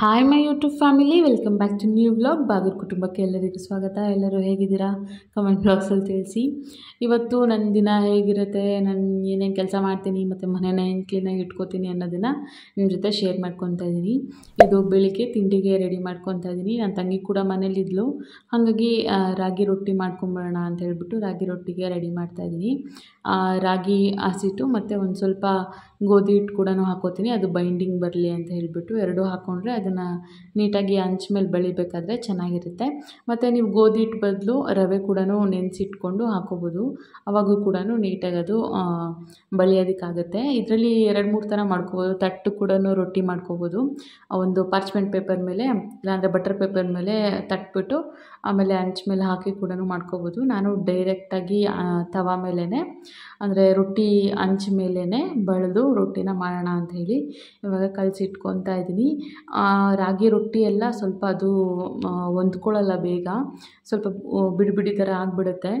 Hi my YouTube family welcome back to new blog blogger ಕುಟುಂಬಕ್ಕೆ ಎಲ್ಲರಿಗೂ ಸ್ವಾಗತ. ಎಲ್ಲರೂ ಹೇಗಿದ್ದೀರಾ? ಕಮೆಂಟ್ ಬಾಕ್ಸಲ್ಲಿ ತಿಳಿಸಿ. ಇವತ್ತು ನನ್ನ ದಿನ ಹೇಗಿರುತ್ತೆ? ನಾನು ಏನೇನು ಕೆಲಸ ಮಾಡ್ತೀನಿ, ಮತ್ತು ಮನೇನ ಏನು ಕ್ಲೀನಾಗಿ ಇಟ್ಕೋತೀನಿ ಅನ್ನೋದನ್ನು ನಿಮ್ಮ ಜೊತೆ ಶೇರ್ ಮಾಡ್ಕೊತಾ ಇದ್ದೀನಿ ಇದು ಬೆಳಿಗ್ಗೆ ತಿಂಡಿಗೆ ರೆಡಿ ಮಾಡ್ಕೊತಾ ಇದ್ದೀನಿ ನನ್ನ ತಂಗಿ ಕೂಡ ಮನೇಲಿದ್ಲು. ಹಾಗಾಗಿ ರಾಗಿ ರೊಟ್ಟಿ ಮಾಡ್ಕೊಂಬಿಡೋಣ ಅಂತ ಹೇಳ್ಬಿಟ್ಟು ರಾಗಿ ರೊಟ್ಟಿಗೆ ರೆಡಿ ಮಾಡ್ತಾ ಇದ್ದೀನಿ ರಾಗಿ, ಹಸಿಟ್ಟು ಮತ್ತು ಒಂದು ಸ್ವಲ್ಪ ಗೋಧಿ ಹಿಟ್ಟು ಕೂಡ ಹಾಕೋತೀನಿ. ಅದು ಬೈಂಡಿಂಗ್ ಬರಲಿ ಅಂತ ಹೇಳಿಬಿಟ್ಟು ಎರಡೂ ಹಾಕ್ಕೊಂಡ್ರೆ ಅದನ್ನು ನೀಟಾಗಿ ಹಂಚ್ ಮೇಲೆ ಬೆಳಿಬೇಕಾದ್ರೆ ಚೆನ್ನಾಗಿರುತ್ತೆ. ಮತ್ತು ನೀವು ಗೋಧಿ ಹಿಟ್ಟು ಬದಲು ರವೆ ಕೂಡ ನೆನೆಸಿಟ್ಕೊಂಡು ಹಾಕೋಬೋದು. ಅವಾಗೂ ಕೂಡ ನೀಟಾಗಿ ಅದು ಬಳಿಯೋದಕ್ಕಾಗುತ್ತೆ. ಇದರಲ್ಲಿ ಎರಡು ಮೂರು ಥರ ಮಾಡ್ಕೋಬೋದು. ತಟ್ಟು ಕೂಡ ರೊಟ್ಟಿ ಮಾಡ್ಕೋಬೋದು. ಒಂದು ಪಾರ್ಚ್ಮೆಂಟ್ ಪೇಪರ್ ಮೇಲೆ, ಇಲ್ಲಾಂದರೆ ಬಟರ್ ಪೇಪರ್ ಮೇಲೆ ತಟ್ಬಿಟ್ಟು ಆಮೇಲೆ ಹಂಚ್ ಮೇಲೆ ಹಾಕಿ ಕೂಡ ಮಾಡ್ಕೋಬೋದು. ನಾನು ಡೈರೆಕ್ಟಾಗಿ ತವ ಮೇಲೇ ಅಂದರೆ ರೊಟ್ಟಿ ಹಂಚ್ ಮೇಲೇ ಬಳಿದು ರೊಟ್ಟಿನ ಮಾಡೋಣ ಅಂತ ಹೇಳಿ ಇವಾಗ ಕಲಸಿಟ್ಕೊತಾ ಇದ್ದೀನಿ. ರಾಗಿ ರೊಟ್ಟಿ ಎಲ್ಲ ಸ್ವಲ್ಪ ಅದು ಹೊಂದ್ಕೊಳ್ಳಲ್ಲ ಬೇಗ. ಸ್ವಲ್ಪ ಬಿಡಿ ಬಿಡಿ ಥರ ಆಗಿಬಿಡುತ್ತೆ.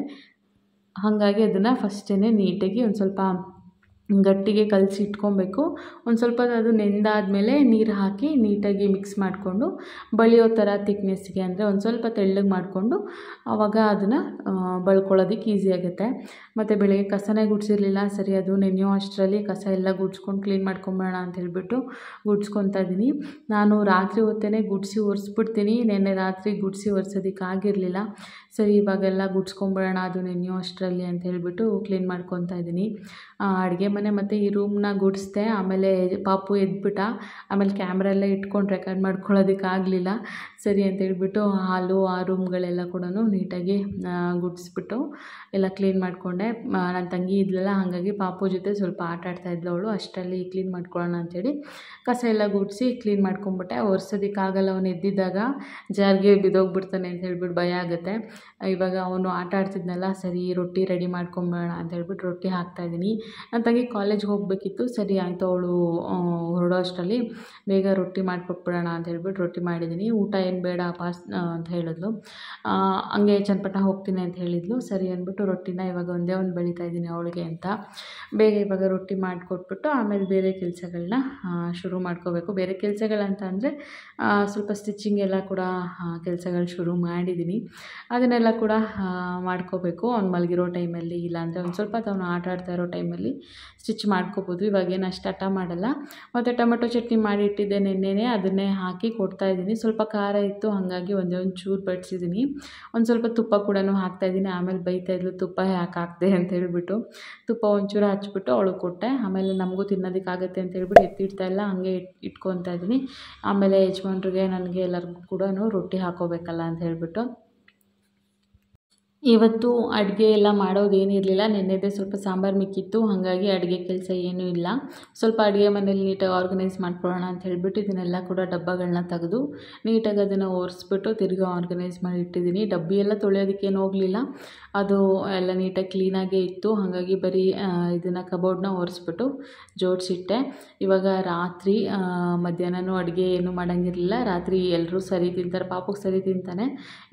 ಹಾಗಾಗಿ ಅದನ್ನು ಫಸ್ಟೇ ನೀಟಾಗಿ ಒಂದು ಸ್ವಲ್ಪ ಗಟ್ಟಿಗೆ ಕಲಸಿ ಇಟ್ಕೊಬೇಕು. ಒಂದು ಸ್ವಲ್ಪ ಅದು ನೆಂದಾದಮೇಲೆ ನೀರು ಹಾಕಿ ನೀಟಾಗಿ ಮಿಕ್ಸ್ ಮಾಡಿಕೊಂಡು, ಬಳಿಯೋ ಥರ ತಿಕ್ನೆಸ್ಗೆ ಅಂದರೆ ಒಂದು ಸ್ವಲ್ಪ ತೆಳ್ಳಗೆ ಮಾಡಿಕೊಂಡು ಆವಾಗ ಅದನ್ನು ಬಳ್ಕೊಳ್ಳೋದಕ್ಕೆ ಈಸಿ ಆಗುತ್ತೆ. ಮತ್ತು ಬೆಳಗ್ಗೆ ಕಸನೇ ಗುಡಿಸಿರಲಿಲ್ಲ, ಸರಿ ಅದು ನೆನೆಯೋ ಅಷ್ಟರಲ್ಲಿ ಕಸ ಎಲ್ಲ ಗುಡ್ಸ್ಕೊಂಡು ಕ್ಲೀನ್ ಮಾಡ್ಕೊಂಬೋಣ ಅಂತ ಹೇಳಿಬಿಟ್ಟು ಗುಡ್ಸ್ಕೊತಾ ಇದ್ದೀನಿ ನಾನು ರಾತ್ರಿ ಹೊತ್ತೇ ಗುಡಿಸಿ ಒರೆಸ್ಬಿಡ್ತೀನಿ, ನೆನ್ನೆ ರಾತ್ರಿ ಗುಡಿಸಿ ಒರೆಸೋದಕ್ಕಾಗಿರಲಿಲ್ಲ ಸರಿ, ಇವಾಗೆಲ್ಲ ಗುಡ್ಸ್ಕೊಂಬಿಡೋಣ, ಅದು ನೆನೆಯೋ ಅಷ್ಟರಲ್ಲಿ ಅಂತ ಹೇಳಿಬಿಟ್ಟು ಕ್ಲೀನ್ ಮಾಡ್ಕೊತಾ ಇದ್ದೀನಿ ಅಡುಗೆ ಮನೆ ಮತ್ತು ಈ ರೂಮ್ನ ಗುಡಿಸ್ದೆ, ಆಮೇಲೆ ಪಾಪು ಎದ್ಬಿಟ್ಟ, ಆಮೇಲೆ ಕ್ಯಾಮ್ರಾ ಎಲ್ಲ ಇಟ್ಕೊಂಡು ರೆಕಾರ್ಡ್ ಮಾಡ್ಕೊಳ್ಳೋದಕ್ಕೆ ಆಗಲಿಲ್ಲ. ಸರಿ ಅಂತ ಹೇಳ್ಬಿಟ್ಟು ಹಾಲು ಆ ರೂಮ್ಗಳೆಲ್ಲ ಕೂಡ ನೀಟಾಗಿ ಗುಡಿಸ್ಬಿಟ್ಟು ಎಲ್ಲ ಕ್ಲೀನ್ ಮಾಡಿಕೊಂಡೆ. ನನ್ನ ತಂಗಿ ಇದ್ಲಲ್ಲ, ಹಾಗಾಗಿ ಪಾಪು ಜೊತೆ ಸ್ವಲ್ಪ ಆಟ ಆಡ್ತಾ ಇದ್ಲು ಅವಳು. ಅಷ್ಟರಲ್ಲಿ ಕ್ಲೀನ್ ಮಾಡ್ಕೊಳ್ಳೋಣ ಅಂಥೇಳಿ ಕಸ ಎಲ್ಲ ಗುಡಿಸಿ ಕ್ಲೀನ್ ಮಾಡ್ಕೊಂಬಿಟ್ಟೆ. ಒರೆಸೋದಕ್ಕಾಗಲ್ಲ ಅವನು ಎದ್ದಿದ್ದಾಗ ಜಾರಿಗೆ ಬಿದ್ದೋಗ್ಬಿಡ್ತಾನೆ ಅಂತ ಹೇಳ್ಬಿಟ್ಟು ಭಯ ಆಗುತ್ತೆ. ಇವಾಗ ಅವನು ಆಟ ಆಡ್ತಿದ್ನಲ್ಲ, ಸರಿ, ರೊಟ್ಟಿ ರೆಡಿ ಮಾಡ್ಕೊಂಬೋಣ ಅಂತ ಹೇಳ್ಬಿಟ್ಟು ರೊಟ್ಟಿ ಹಾಕ್ತಾಯಿದ್ದೀನಿ ನನ್ನ ತಂಗಿ ಕಾಲೇಜ್ಗೆ ಹೋಗಬೇಕಿತ್ತು, ಸರಿ ಆಯಿತು ಅವಳು ಹೊರಡೋ ಅಷ್ಟರಲ್ಲಿ ಬೇಗ ರೊಟ್ಟಿ ಮಾಡಿಕೊಟ್ಬಿಡೋಣ ಅಂತ ಹೇಳ್ಬಿಟ್ಟು ರೊಟ್ಟಿ ಮಾಡಿದ್ದೀನಿ. ಊಟ ಏನು ಬೇಡ ಪಾಸ್ ಅಂತ ಹೇಳಿದ್ಲು. ಹಂಗೆ ಚನ್ನಪಟ್ಟ ಹೋಗ್ತೀನಿ ಅಂತ ಹೇಳಿದ್ಲು. ಸರಿ ಅಂದ್ಬಿಟ್ಟು ರೊಟ್ಟಿನ ಇವಾಗ ಒಂದೇ ಒಂದು ಬೆಳೀತಾ ಇದ್ದೀನಿ ಅವಳಿಗೆ ಅಂತ ಬೇಗ ಇವಾಗ ರೊಟ್ಟಿ ಮಾಡಿಕೊಟ್ಬಿಟ್ಟು ಆಮೇಲೆ ಬೇರೆ ಕೆಲಸಗಳನ್ನ ಶುರು ಮಾಡ್ಕೋಬೇಕು. ಬೇರೆ ಕೆಲಸಗಳಂತ ಅಂದರೆ ಸ್ವಲ್ಪ ಸ್ಟಿಚಿಂಗ್ ಎಲ್ಲ ಕೂಡ ಕೆಲಸಗಳು ಶುರು ಮಾಡಿದ್ದೀನಿ. ಅದನ್ನೆಲ್ಲ ಕೂಡ ಮಾಡ್ಕೋಬೇಕು. ಅವ್ನು ಮಲಗಿರೋ ಟೈಮಲ್ಲಿ ಇಲ್ಲಾಂದರೆ ಒಂದು ಸ್ವಲ್ಪ ಅವನು ಆಟ ಆಡ್ತಾ ಇರೋ ಟೈಮಲ್ಲಿ ಸ್ಟಿಚ್ ಮಾಡ್ಕೋಬೋದು. ಇವಾಗೇನು ಅಷ್ಟು ಹಠ ಮಾಡಲ್ಲ. ಮತ್ತು ಟೊಮೆಟೊ ಚಟ್ನಿ ಮಾಡಿ ಇಟ್ಟಿದ್ದೆ ನೆನ್ನೆನೇ. ಅದನ್ನೇ ಹಾಕಿ ಕೊಡ್ತಾಯಿದ್ದೀನಿ ಸ್ವಲ್ಪ ಖಾರ ಇತ್ತು, ಹಾಗಾಗಿ ಒಂದೇ ಒಂದು ಚೂರು ಬಡಿಸಿದ್ದೀನಿ ಒಂದು ಸ್ವಲ್ಪ ತುಪ್ಪ ಕೂಡ ಹಾಕ್ತಾಯಿದ್ದೀನಿ ಆಮೇಲೆ ಬೈತಾ ಇದ್ಲು, ತುಪ್ಪ ಯಾಕೆ ಹಾಕ್ದೆ? ಅಂತ ಹೇಳಿಬಿಟ್ಟು. ತುಪ್ಪ ಒಂಚೂರು ಹಚ್ಬಿಟ್ಟು ಅವಳಿಗೆ ಕೊಟ್ಟೆ. ಆಮೇಲೆ ನಮಗೂ ತಿನ್ನೋದಕ್ಕಾಗತ್ತೆ ಅಂತ ಹೇಳ್ಬಿಟ್ಟು ಎತ್ತಿಡ್ತಾ ಇಲ್ಲ. ಹಂಗೆ ಇಟ್, ಇಟ್ಕೊತಾ ಇದ್ದೀನಿ. ಆಮೇಲೆ ಯಜಮಾನ್ರಿಗೆ, ನನಗೆ ಎಲ್ಲರಿಗೂ ಕೂಡ ರೊಟ್ಟಿ ಹಾಕೋಬೇಕಲ್ಲ ಅಂತ ಹೇಳ್ಬಿಟ್ಟು. ಇವತ್ತು ಅಡುಗೆ ಎಲ್ಲ ಮಾಡೋದೇನಿರಲಿಲ್ಲ ನೆನ್ನೆದೇ ಸ್ವಲ್ಪ ಸಾಂಬಾರು ಮಿಕ್ಕಿತ್ತು. ಹಾಗಾಗಿ ಅಡುಗೆ ಕೆಲಸ ಏನೂ ಇಲ್ಲ. ಸ್ವಲ್ಪ ಅಡುಗೆ ಮನೇಲಿ ನೀಟಾಗಿ ಆರ್ಗನೈಸ್ ಮಾಡ್ಕೊಳ್ಳೋಣ ಅಂತ ಹೇಳಿಬಿಟ್ಟು ಇದನ್ನೆಲ್ಲ ಕೂಡ ಡಬ್ಬಗಳನ್ನ ತೆಗೆದು ನೀಟಾಗಿ ಅದನ್ನು ಒರೆಸ್ಬಿಟ್ಟು ತಿರ್ಗಿ ಆರ್ಗನೈಸ್ ಮಾಡಿ ಇಟ್ಟಿದ್ದೀನಿ. ಡಬ್ಬಿ ಎಲ್ಲ ತೊಳೆಯೋದಕ್ಕೇನು ಹೋಗಲಿಲ್ಲ. ಅದು ಎಲ್ಲ ನೀಟಾಗಿ ಕ್ಲೀನಾಗೇ ಇತ್ತು. ಹಾಗಾಗಿ ಬರೀ ಇದನ್ನು ಕಬೋರ್ಡ್ನ ಒರೆಸ್ಬಿಟ್ಟು ಜೋಡಿಸಿಟ್ಟೆ. ಇವಾಗ ರಾತ್ರಿ ಮಧ್ಯಾಹ್ನನೂ ಅಡುಗೆ ಏನೂ ಮಾಡೋಂಗಿರಲಿಲ್ಲ. ರಾತ್ರಿ ಎಲ್ಲರೂ ಸರಿ ತಿಂತಾರೆ. ಪಾಪಕ್ಕೆ ಸರಿ ತಿಂತಾನೆ.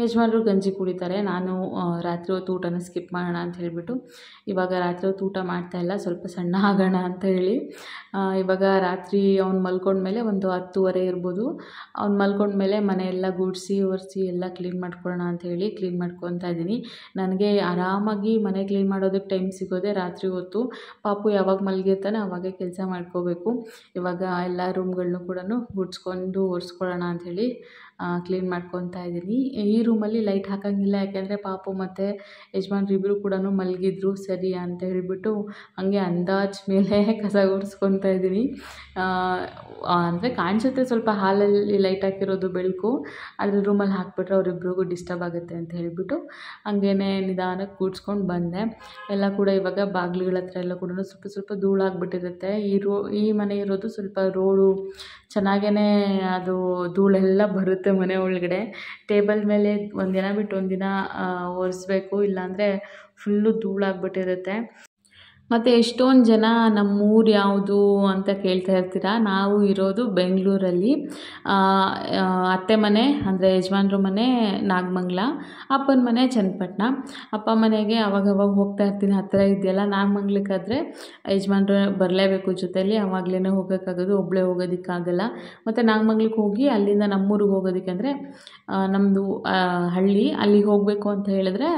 ಯಜಮಾನರು ಗಂಜಿ ಕುಡಿತಾರೆ. ನಾನು ರಾತ್ರಿ ಹೊತ್ತು ಊಟನ ಸ್ಕಿಪ್ ಮಾಡೋಣ ಅಂತ ಹೇಳಿಬಿಟ್ಟು ಇವಾಗ ರಾತ್ರಿ ಹೊತ್ತು ಊಟ ಮಾಡ್ತಾಯಿಲ್ಲ ಸ್ವಲ್ಪ ಸಣ್ಣ ಆಗೋಣ ಅಂತ ಹೇಳಿ. ಇವಾಗ ರಾತ್ರಿ ಅವ್ನು ಮಲ್ಕೊಂಡ್ಮೇಲೆ ಒಂದು ಹತ್ತುವರೆ ಇರ್ಬೋದು. ಅವ್ನು ಮಲ್ಕೊಂಡ್ಮೇಲೆ ಮನೆ ಎಲ್ಲ ಗುಡಿಸಿ, ಒರೆಸಿ ಎಲ್ಲ ಕ್ಲೀನ್ ಮಾಡ್ಕೊಳ್ಳೋಣ ಅಂತ ಹೇಳಿ ಕ್ಲೀನ್ ಮಾಡ್ಕೊತಾ ಇದ್ದೀನಿ. ನನಗೆ ಆರಾಮಾಗಿ ಮನೆ ಕ್ಲೀನ್ ಮಾಡೋದಕ್ಕೆ ಟೈಮ್ ಸಿಗೋದೇ ರಾತ್ರಿ ಹೊತ್ತು. ಪಾಪು ಯಾವಾಗ ಮಲಗಿರ್ತಾನೆ ಅವಾಗೇ ಕೆಲಸ ಮಾಡ್ಕೋಬೇಕು. ಇವಾಗ ಎಲ್ಲ ರೂಮ್ಗಳನ್ನೂ ಕೂಡ ಗುಡಿಸ್ಕೊಂಡು ಒರೆಸ್ಕೊಳ್ಳೋಣ ಅಂಥೇಳಿ ಕ್ಲೀನ್ ಮಾಡ್ಕೊತಾ ಇದ್ದೀನಿ. ಈ ರೂಮಲ್ಲಿ ಲೈಟ್ ಹಾಕೋಂಗಿಲ್ಲ, ಯಾಕೆಂದರೆ ಪಾಪು ಮತ್ತು ಯಜಮಾನ್ರು ಇಬ್ಬರು ಕೂಡ ಮಲಗಿದ್ರು, ಸರಿ ಅಂತ ಹೇಳಿಬಿಟ್ಟು ಹಾಗೆ ಅಂದಾಜು ಮೇಲೆ ಕಸ ಗುಡಿಸ್ಕೊತಾ ಇದ್ದೀನಿ. ಅಂದರೆ ಕಾಣಿಸುತ್ತೆ ಸ್ವಲ್ಪ ಹಾಲಲ್ಲಿ ಲೈಟ್ ಹಾಕಿರೋದು ಬೆಳಕು, ಆದರೆ ರೂಮಲ್ಲಿ ಹಾಕ್ಬಿಟ್ರೆ ಅವರಿಬ್ರಿಗೂ ಡಿಸ್ಟರ್ಬ್ ಆಗುತ್ತೆ ಅಂತ ಹೇಳಿಬಿಟ್ಟು ಹಾಗೇ ನಿಧಾನಕ್ಕೆ ಕೂಡ್ಸ್ಕೊಂಡು ಬಂದೆ. ಎಲ್ಲ ಕೂಡ ಇವಾಗ ಬಾಗಿಲುಗಳ ಹತ್ರ ಎಲ್ಲ ಕೂಡ ಸ್ವಲ್ಪ ಸ್ವಲ್ಪ ಧೂಳಾಗ್ಬಿಟ್ಟಿರುತ್ತೆ. ಈ ರೋ, ಈ ಮನೆ ಇರೋದು ಸ್ವಲ್ಪ ರೋಡು ಚೆನ್ನಾಗೇ ಅದು ಧೂಳೆಲ್ಲ ಬರುತ್ತೆ ಮನೆ ಒಳಗಡೆ. ಟೇಬಲ್ ಮೇಲೆ ಒಂದಿನ ಬಿಟ್ಟು ಒಂದಿನ ಒರೆಸ್ಬೇಕು ಇಲ್ಲಾಂದರೆ ಫುಲ್ಲು ಧೂಳಾಗ್ಬಿಟ್ಟಿರುತ್ತೆ. ಮತ್ತು ಎಷ್ಟೊಂದು ಜನ ನಮ್ಮೂರು ಯಾವುದು ಅಂತ ಕೇಳ್ತಾ ಇರ್ತೀರ? ನಾವು ಇರೋದು ಬೆಂಗಳೂರಲ್ಲಿ. ಅತ್ತೆ ಮನೆ, ಅಂದರೆ ಯಜಮಾನ್ರ ಮನೆ ನಾಗಮಂಗ್ಲ, ಅಪ್ಪನ ಮನೆ ಚನ್ನಪಟ್ಟಣ ಅಪ್ಪ ಮನೆಗೆ ಅವಾಗವಾಗ ಹೋಗ್ತಾ ಇರ್ತೀನಿ ಹತ್ತಿರ ಇದೆಯಲ್ಲ ನಾಗಮಂಗ್ಲಕ್ಕಾದರೆ. ಯಜಮಾನ್ರು ಬರಲೇಬೇಕು ಜೊತೆಯಲ್ಲಿ ಅವಾಗಲೇ ಹೋಗೋಕ್ಕಾಗೋದು ಒಬ್ಬಳೇ ಹೋಗೋದಕ್ಕಾಗಲ್ಲ. ಮತ್ತು ನಾಗಮಂಗ್ಲಕ್ಕೆ ಹೋಗಿ ಅಲ್ಲಿಂದ ನಮ್ಮೂರಿಗೆ ಹೋಗೋದಕ್ಕೆ ಅಂದರೆ ನಮ್ಮದು ಹಳ್ಳಿ, ಅಲ್ಲಿಗೆ ಹೋಗಬೇಕು ಅಂತ ಹೇಳಿದ್ರೆ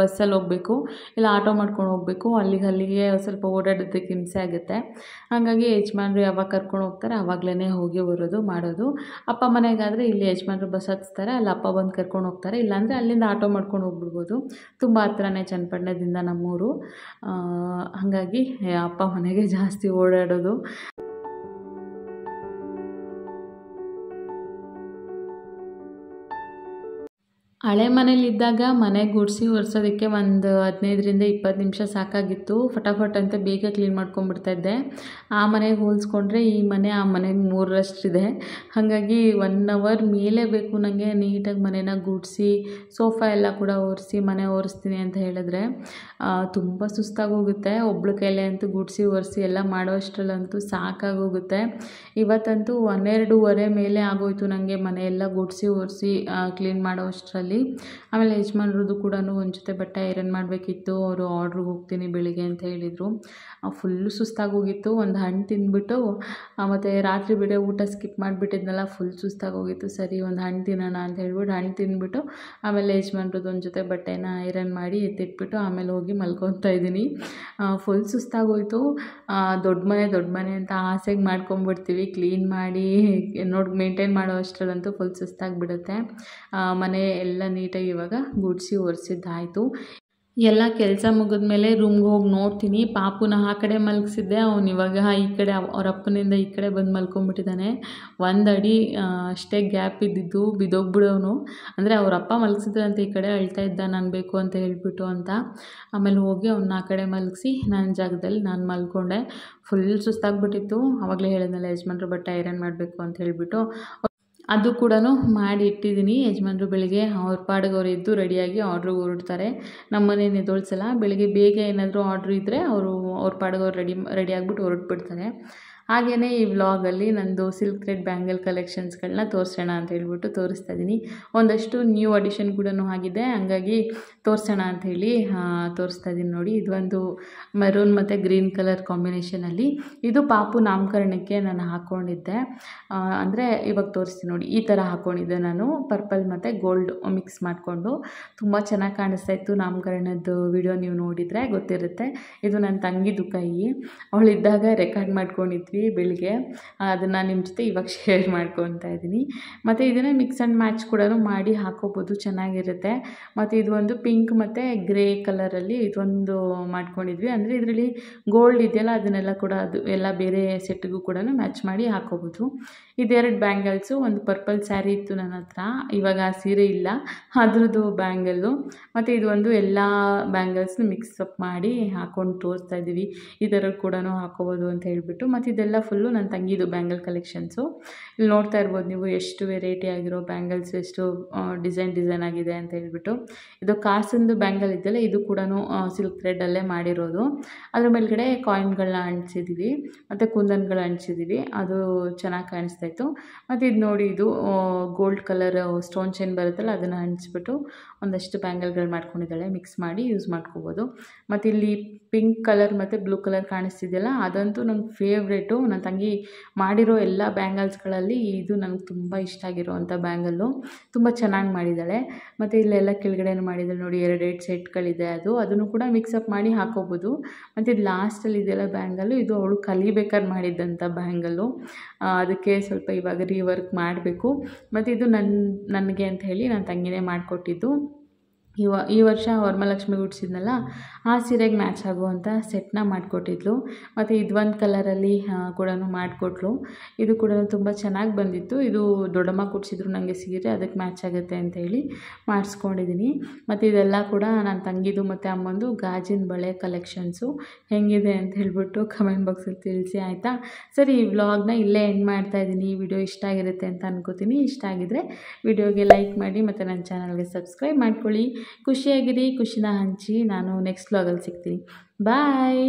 ಬಸ್ಸಲ್ಲಿ ಹೋಗಬೇಕು, ಇಲ್ಲ ಆಟೋ ಮಾಡ್ಕೊಂಡು ಹೋಗಬೇಕು, ಅಲ್ಲಿಗೆ ಅಲ್ಲಿಗೆ ಸ್ವಲ್ಪ ಓಡಾಡೋದಕ್ಕೆ ಹಿಂಸೆ ಆಗುತ್ತೆ. ಹಾಗಾಗಿ ಯಜಮಾನ್ರು ಯಾವಾಗ ಕರ್ಕೊಂಡು ಹೋಗ್ತಾರೆ ಆವಾಗಲೇ ಹೋಗಿ ಬರೋದು, ಮಾಡೋದು. ಅಪ್ಪ ಮನೆಗಾದರೆ ಇಲ್ಲಿ ಯಜಮಾನ್ರು ಬಸ್ ಹತ್ತಿಸ್ತಾರೆ ಅಲ್ಲಿ ಅಪ್ಪ ಬಂದು ಕರ್ಕೊಂಡು ಹೋಗ್ತಾರೆ. ಇಲ್ಲಾಂದರೆ ಅಲ್ಲಿಂದ ಆಟೋ ಮಾಡ್ಕೊಂಡು ಹೋಗ್ಬಿಡ್ಬೋದು. ತುಂಬ ಹತ್ರನೇ ಚನ್ನಪಟ್ಟಣದಿಂದ ನಮ್ಮೂರು. ಹಾಗಾಗಿ ಅಪ್ಪ ಮನೆಗೆ ಜಾಸ್ತಿ ಓಡಾಡೋದು. ಹಳೆ ಮನೇಲಿದ್ದಾಗ ಮನೆ ಗುಡಿಸಿ ಒರೆಸೋದಕ್ಕೆ ಒಂದು ಹದಿನೈದರಿಂದ ಇಪ್ಪತ್ತು ನಿಮಿಷ ಸಾಕಾಗಿತ್ತು. ಫಟಾಫಟ್ ಅಂತ ಬೇಗ ಕ್ಲೀನ್ ಮಾಡ್ಕೊಂಡ್ಬಿಡ್ತಾ ಇದ್ದೆ ಆ ಮನೆಗೆ ಹೋಲಿಸ್ಕೊಂಡ್ರೆ ಈ ಮನೆ ಆ ಮನೆಗೆ ಮೂರರಷ್ಟಿದೆ. ಹಾಗಾಗಿ ಒನ್ ಅವರ್ ಮೇಲೆ ಬೇಕು ನನಗೆ ನೀಟಾಗಿ ಮನೇನ ಗುಡಿಸಿ, ಸೋಫಾ ಎಲ್ಲ ಕೂಡ ಒರೆಸಿ ಮನೆ ಒರೆಸ್ತೀನಿ ಅಂತ ಹೇಳಿದ್ರೆ ತುಂಬ ಸುಸ್ತಾಗೋಗುತ್ತೆ. ಒಬ್ಳು ಕೈಲೇ ಅಂತೂ ಗುಡಿಸಿ ಒರೆಸಿ ಎಲ್ಲ ಮಾಡೋಷ್ಟರಲ್ಲಂತೂ ಸಾಕಾಗೋಗುತ್ತೆ. ಇವತ್ತಂತೂ ಹನ್ನೆರಡೂವರೆ ಮೇಲೆ ಆಗೋಯ್ತು ನನಗೆ ಮನೆಯೆಲ್ಲ ಗುಡಿಸಿ ಒರೆಸಿ ಕ್ಲೀನ್ ಮಾಡೋ ಆಮೇಲೆ ಯಜಮಾನ್ರದ್ದು ಕೂಡ ಒಂದು ಜೊತೆ ಬಟ್ಟೆ ಐರನ್ ಮಾಡಬೇಕಿತ್ತು. ಅವರು ಆರ್ಡ್ರಿಗೆ ಹೋಗ್ತೀನಿ ಬೆಳಿಗ್ಗೆ ಅಂತ ಹೇಳಿದರು. ಫುಲ್ಲು ಸುಸ್ತಾಗೋಗಿತ್ತು. ಒಂದು ಹಣ್ಣು ತಿಂದ್ಬಿಟ್ಟು ಮತ್ತು ರಾತ್ರಿ ಬೇರೆ ಊಟ ಸ್ಕಿಪ್ ಮಾಡಿಬಿಟ್ಟಿದ್ನಲ್ಲ ಫುಲ್ ಸುಸ್ತಾಗಿ ಹೋಗಿತ್ತು ಸರಿ, ಒಂದು ಹಣ್ಣು ತಿನ್ನೋಣ ಅಂತ ಹೇಳ್ಬಿಟ್ಟು ಹಣ್ಣು ತಿಂದ್ಬಿಟ್ಟು ಆಮೇಲೆ ಯಜಮಾನ್ರದ್ದು ಒಂದು ಜೊತೆ ಬಟ್ಟೆನ ಐರನ್ ಮಾಡಿ ಎತ್ತಿಟ್ಬಿಟ್ಟು ಆಮೇಲೆ ಹೋಗಿ ಮಲ್ಕೊತಾ ಇದ್ದೀನಿ. ಫುಲ್ ಸುಸ್ತಾಗೋಯ್ತು. ಹೋಯಿತು ದೊಡ್ಡ ಮನೆ ದೊಡ್ಡ ಮನೆ ಅಂತ ಆಸೆಗೆ ಮಾಡ್ಕೊಂಬಿಡ್ತೀವಿ ಕ್ಲೀನ್ ಮಾಡಿ, ನೋಡಿ ಮೇಂಟೈನ್ ಮಾಡೋ ಅಷ್ಟರಲ್ಲಂತೂ ಫುಲ್ ಸುಸ್ತಾಗಿಬಿಡುತ್ತೆ. ಮನೆ ಎಲ್ಲ ನೀಟಾಗಿ ಇವಾಗ ಗುಡಿಸಿ ಒರೆಸಿದ್ದಾಯಿತು. ಎಲ್ಲ ಕೆಲಸ ಮುಗಿದ್ಮೇಲೆ ರೂಮ್ಗೆ ಹೋಗಿ ನೋಡ್ತೀನಿ. ಪಾಪುನ ಆ ಕಡೆ ಮಲಗಿಸಿದ್ದೆ. ಅವನು ಇವಾಗ ಈ ಕಡೆ ಅವ್- ಅವ್ರ ಅಪ್ಪನಿಂದ ಈ ಕಡೆ ಬಂದು ಮಲ್ಕೊಂಡ್ಬಿಟ್ಟಿದ್ದಾನೆ ಒಂದು ಅಡಿ ಅಷ್ಟೇ ಗ್ಯಾಪ್ ಇದ್ದಿದ್ದು ಬಿದ್ದೋಗ್ಬಿಡೋನು ಅಂದರೆ ಅವ್ರ ಅಪ್ಪ ಅಂತ ಈ ಕಡೆ ಅಳ್ತಾ ಇದ್ದ, ನಾನು ಬೇಕು ಅಂತ ಹೇಳ್ಬಿಟ್ಟು ಅಂತ. ಆಮೇಲೆ ಹೋಗಿ ಅವ್ನ ಆ ಕಡೆ ಮಲಗಿಸಿ ನನ್ನ ಜಾಗದಲ್ಲಿ ನಾನು ಮಲ್ಕೊಂಡೆ. ಫುಲ್ ಸುಸ್ತಾಗ್ಬಿಟ್ಟಿತ್ತು. ಆವಾಗಲೇ ಹೇಳಿದ್ನಲ್ಲ ಯಜಮಾನ್ರು ಬಟ್ಟೆ ಐರನ್ ಮಾಡಬೇಕು ಅಂತ ಹೇಳಿಬಿಟ್ಟು. ಅದು ಕೂಡ ಮಾಡಿ ಇಟ್ಟಿದ್ದೀನಿ. ಯಜಮಾನ್ರು ಬೆಳಿಗ್ಗೆ ಅವ್ರ ಪಾಡಿಗೆ ಅವ್ರು ಎದ್ದು ರೆಡಿಯಾಗಿ ಆರ್ಡ್ರಿಗೆ ಹೊರಡ್ತಾರೆ. ನಮ್ಮನೇನು ಎದ್ದೋಳ್ಸಲ್ಲ ಬೆಳಿಗ್ಗೆ ಬೇಗ ಏನಾದರೂ ಆರ್ಡ್ರ್ ಇದ್ದರೆ ಅವರು ಅವ್ರ ಪಾಡಿಗೆ ಅವ್ರು ರೆಡಿ ರೆಡಿ ಆಗಿಬಿಟ್ಟು ಹೊರಟ್ಬಿಡ್ತಾರೆ. ಹಾಗೆಯೇ ಈ ವ್ಲಾಗಲ್ಲಿ ನಂದು ಸಿಲ್ಕ್ ಥ್ರೆಡ್ ಬ್ಯಾಂಗಲ್ ಕಲೆಕ್ಷನ್ಸ್ಗಳನ್ನ ತೋರಿಸೋಣ ಅಂತ ಹೇಳ್ಬಿಟ್ಟು ತೋರಿಸ್ತಾ ಇದ್ದೀನಿ ಒಂದಷ್ಟು ನ್ಯೂ ಅಡಿಷನ್ ಕೂಡ ಆಗಿದೆ. ಹಂಗಾಗಿ ತೋರಿಸೋಣ ಅಂತ ಹೇಳಿ ತೋರಿಸ್ತಾ ಇದ್ದೀನಿ ನೋಡಿ. ಇದು ಒಂದು ಮೆರೂನ್ ಮತ್ತು ಗ್ರೀನ್ ಕಲರ್ ಕಾಂಬಿನೇಷನಲ್ಲಿ ಇದು ಪಾಪು ನಾಮಕರಣಕ್ಕೆ ನಾನು ಹಾಕ್ಕೊಂಡಿದ್ದೆ ಅಂದರೆ ಇವಾಗ ತೋರಿಸ್ತೀನಿ ನೋಡಿ. ಈ ಥರ ಹಾಕ್ಕೊಂಡಿದ್ದೆ ನಾನು. ಪರ್ಪಲ್ ಮತ್ತು ಗೋಲ್ಡ್ ಮಿಕ್ಸ್ ಮಾಡಿಕೊಂಡು. ತುಂಬ ಚೆನ್ನಾಗಿ ಕಾಣಿಸ್ತಾ ಇತ್ತು ನಾಮಕರಣದ್ದು ವಿಡಿಯೋ ನೀವು ನೋಡಿದರೆ, ಗೊತ್ತಿರುತ್ತೆ. ಇದು ನನ್ನ ತಂಗಿದು ಕೈ. ಅವಳಿದ್ದಾಗ ರೆಕಾರ್ಡ್ ಮಾಡ್ಕೊಂಡಿದ್ವಿ. ಬೆಳಿಗ್ಗೆ ಅದನ್ನು ನಿಮ್ಮ ಜೊತೆ ಇವಾಗ ಶೇರ್ ಮಾಡ್ಕೊತಾ ಇದ್ದೀನಿ ಮತ್ತು ಇದನ್ನು ಮಿಕ್ಸ್ ಆ್ಯಂಡ್ ಮ್ಯಾಚ್ ಕೂಡ ಮಾಡಿ ಹಾಕೋಬೋದು, ಚೆನ್ನಾಗಿರುತ್ತೆ. ಮತ್ತು ಇದು ಒಂದು ಪಿಂಕ್ ಮತ್ತು ಗ್ರೇ ಕಲರಲ್ಲಿ ಇದೊಂದು ಮಾಡ್ಕೊಂಡಿದ್ವಿ. ಅಂದರೆ ಇದರಲ್ಲಿ ಗೋಲ್ಡ್ ಇದೆಯಲ್ಲ, ಅದನ್ನೆಲ್ಲ ಕೂಡ ಅದು ಎಲ್ಲ ಬೇರೆ ಸೆಟ್ಗೂ ಕೂಡ ಮ್ಯಾಚ್ ಮಾಡಿ ಹಾಕೋಬೋದು. ಇದೆರಡು ಬ್ಯಾಂಗಲ್ಸು ಒಂದು ಪರ್ಪಲ್ ಸ್ಯಾರಿ ಇತ್ತು ನನ್ನ ಹತ್ರ. ಇವಾಗ ಆ ಸೀರೆ ಇಲ್ಲ, ಅದ್ರದ್ದು ಬ್ಯಾಂಗಲ್ಲು ಮತ್ತು ಇದು ಒಂದು ಎಲ್ಲ ಬ್ಯಾಂಗಲ್ಸ್ನ ಮಿಕ್ಸ್ ಅಪ್ ಮಾಡಿ ಹಾಕೊಂಡು ತೋರಿಸ್ತಾ ಇದ್ದೀವಿ ಈ ಥರ ಕೂಡ ಹಾಕೋಬೋದು ಅಂತ ಹೇಳಿಬಿಟ್ಟು. ಮತ್ತು ಫುಲ್ಲು ನನ್ನ ತಂಗಿದು ಬ್ಯಾಂಗಲ್ ಕಲೆಕ್ಷನ್ಸು ಇಲ್ಲಿ ನೋಡ್ತಾ ಇರ್ಬೋದು ನೀವು ಎಷ್ಟು ವೆರೈಟಿ ಆಗಿರೋ ಬ್ಯಾಂಗಲ್ಸ್ ಎಷ್ಟು ಡಿಸೈನ್ ಡಿಸೈನ್ ಆಗಿದೆ ಅಂತ ಹೇಳ್ಬಿಟ್ಟು. ಇದು ಕಾಸಿಂದು ಬ್ಯಾಂಗಲ್ ಇದೆಯಲ್ಲ ಇದು ಕೂಡ ಸಿಲ್ಕ್ ಥ್ರೆಡಲ್ಲೇ ಮಾಡಿರೋದು. ಅದ್ರ ಮೇಲ್ಗಡೆ ಕಾಯಿನ್ಗಳನ್ನ ಅಂಟಿಸಿದ್ದೀವಿ ಮತ್ತು ಕುಂದನ್ಗಳು ಅಂಟಿಸಿದ್ದೀವಿ ಅದು ಚೆನ್ನಾಗಿ ಕಾಣಿಸ್ತಾ ಇತ್ತು. ಮತ್ತು ಇದು ನೋಡಿ, ಇದು ಗೋಲ್ಡ್ ಕಲರ್ ಸ್ಟೋನ್ ಚೈನ್ ಬರುತ್ತಲ್ಲ, ಅದನ್ನು ಅಂಟಿಸ್ಬಿಟ್ಟು ಒಂದಷ್ಟು ಬ್ಯಾಂಗಲ್ಗಳು ಮಾಡ್ಕೊಂಡಿದ್ದಾಳೆ ಮಿಕ್ಸ್ ಮಾಡಿ ಯೂಸ್ ಮಾಡ್ಕೋಬೋದು. ಮತ್ತು ಇಲ್ಲಿ ಪಿಂಕ್ ಕಲರ್ ಮತ್ತು ಬ್ಲೂ ಕಲರ್ ಕಾಣಿಸ್ತಿದೆಯಲ್ಲ, ಅದಂತೂ ನನ್ನ ಫೇವ್ರೇಟು ನನ್ನ ತಂಗಿ ಮಾಡಿರೋ ಎಲ್ಲ ಬ್ಯಾಂಗಲ್ಸ್ಗಳಲ್ಲಿ ಇದು ನನಗೆ ತುಂಬ ಇಷ್ಟ ಆಗಿರೋವಂಥ ಬ್ಯಾಂಗಲ್ಲು. ತುಂಬ ಚೆನ್ನಾಗಿ ಮಾಡಿದ್ದಾಳೆ. ಮತ್ತು ಇಲ್ಲೆಲ್ಲ ಕೆಳಗಡೆನೂ ಮಾಡಿದ್ದಾಳೆ. ನೋಡಿ ಎರಡೆರಡು ಸೆಟ್ಗಳಿದೆ ಅದು. ಅದನ್ನು ಕೂಡ ಮಿಕ್ಸಪ್ ಮಾಡಿ ಹಾಕೋಬೋದು. ಮತ್ತು ಇದು ಲಾಸ್ಟಲ್ಲಿ ಇದೆಲ್ಲ ಬ್ಯಾಂಗಲ್ಲು? ಇದು ಅವಳು ಕಲಿಬೇಕಾದ್ರೆ ಮಾಡಿದ್ದಂಥ ಬ್ಯಾಂಗಲ್ಲು. ಅದಕ್ಕೆ ಸ್ವಲ್ಪ ಇವಾಗ ರೀವರ್ಕ್ ಮಾಡಬೇಕು. ಮತ್ತು ಇದು ನನ್ನ ನನಗೆ ಅಂತ ಹೇಳಿ ನನ್ನ ತಂಗಿನೇ ಮಾಡಿಕೊಟ್ಟಿದ್ದು. ಈ ವ, ಈ ವರ್ಷ ವರ್ಮಲಕ್ಷ್ಮಿ ಉಡ್ಸಿದ್ನಲ್ಲ ಆ ಸೀರೆಗೆ ಮ್ಯಾಚ್ ಆಗುವಂಥ ಸೆಟ್ನ ಮಾಡಿಕೊಟ್ಟಿದ್ಲು. ಮತ್ತು ಇದೊಂದು ಕಲರಲ್ಲಿ ಕೂಡ ಮಾಡಿಕೊಟ್ಲು. ಇದು ಕೂಡ ತುಂಬ ಚೆನ್ನಾಗಿ ಬಂದಿತ್ತು. ಇದು ದೊಡ್ಡಮ್ಮ ಕೊಡಿಸಿದ್ರು ನನಗೆ ಸೀರೆ ಅದಕ್ಕೆ ಮ್ಯಾಚ್ ಆಗುತ್ತೆ ಅಂತ ಹೇಳಿ ಮಾಡಿಸ್ಕೊಂಡಿದ್ದೀನಿ ಮತ್ತು ಇದೆಲ್ಲ ಕೂಡ ನನ್ನ ತಂಗಿದು ಮತ್ತು ಅಮ್ಮಂದು ಗಾಜಿನ ಬಳೆ ಕಲೆಕ್ಷನ್ಸು ಹೆಂಗಿದೆ ಅಂತ ಹೇಳ್ಬಿಟ್ಟು ಕಮೆಂಟ್ ಬಾಕ್ಸಲ್ಲಿ ತಿಳಿಸಿ, ಆಯಿತಾ? ಸರಿ, ಈ ವ್ಲಾಗ್ನ ಇಲ್ಲೇ ಎಂಡ್ ಮಾಡ್ತಾ ಇದ್ದೀನಿ ಈ ವಿಡಿಯೋ ಇಷ್ಟ ಆಗಿರುತ್ತೆ ಅಂತ ಅನ್ಕೋತೀನಿ. ಇಷ್ಟ ಆಗಿದ್ರೆ ವಿಡಿಯೋಗೆ ಲೈಕ್ ಮಾಡಿ ಮತ್ತು ನನ್ನ ಚಾನಲ್ಗೆ ಸಬ್ಸ್ಕ್ರೈಬ್ ಮಾಡ್ಕೊಳ್ಳಿ. ಖುಷಿಯಾಗಿರಿ ಖುಷಿನ ಹಂಚಿ ನಾನು ನೆಕ್ಸ್ಟ್ ವ್ಲಾಗಲ್ಲಿ ಸಿಗ್ತೀನಿ. ಬಾಯ್